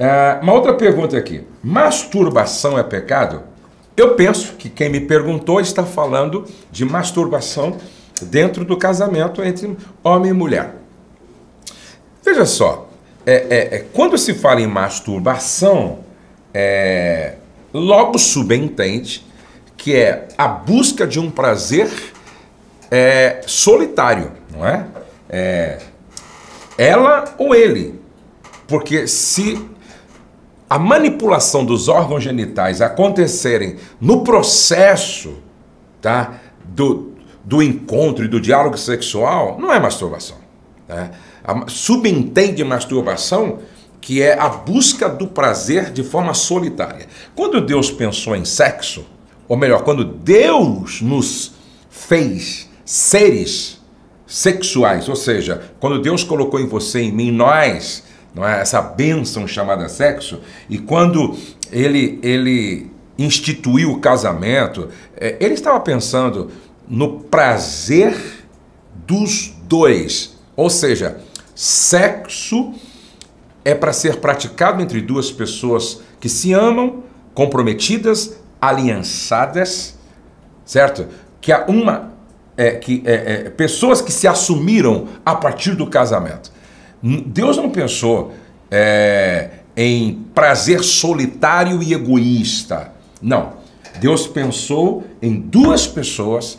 É, uma outra pergunta aqui: masturbação é pecado? Eu penso que quem me perguntou está falando de masturbação dentro do casamento entre homem e mulher. Veja só, é, é, é quando se fala em masturbação, é, logo subentende que é a busca de um prazer é, solitário, não é? é? Ela ou ele. Porque se a manipulação dos órgãos genitais acontecerem no processo tá, do, do encontro e do diálogo sexual, não é masturbação. Né? Subentende masturbação que é a busca do prazer de forma solitária. Quando Deus pensou em sexo, ou melhor, quando Deus nos fez seres sexuais, ou seja, quando Deus colocou em você, em mim, nós, não é? essa bênção chamada sexo, e quando ele, ele instituiu o casamento, é, ele estava pensando no prazer dos dois. Ou seja, sexo é para ser praticado entre duas pessoas que se amam, comprometidas, aliançadas, certo? Que há uma é, que é, é, pessoas que se assumiram a partir do casamento. Deus não pensou é, em prazer solitário e egoísta. Não. Deus pensou em duas pessoas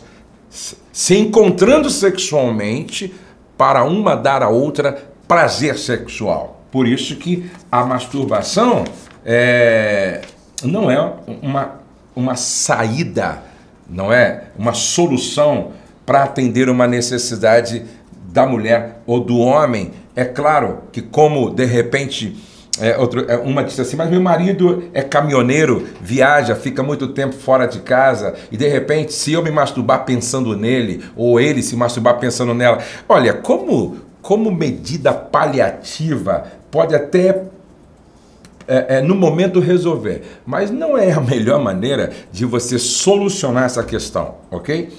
se encontrando sexualmente para uma dar à outra prazer sexual. Por isso que a masturbação é, não é uma, uma saída, não é uma solução para atender uma necessidade da mulher ou do homem. É claro que, como de repente. É, outro, é, uma disse assim, mas meu marido é caminhoneiro, viaja, fica muito tempo fora de casa, e de repente, se eu me masturbar pensando nele, ou ele se masturbar pensando nela, olha, como, como medida paliativa pode até é, é, no momento resolver, mas não é a melhor maneira de você solucionar essa questão, ok?